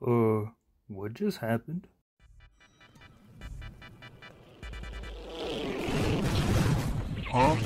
Uh, what just happened? Huh?